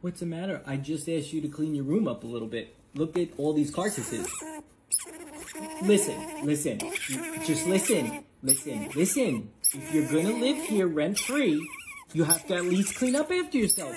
What's the matter? I just asked you to clean your room up a little bit. Look at all these carcasses. Listen, listen, just listen, listen, listen. If you're gonna live here rent free, you have to at least clean up after yourself.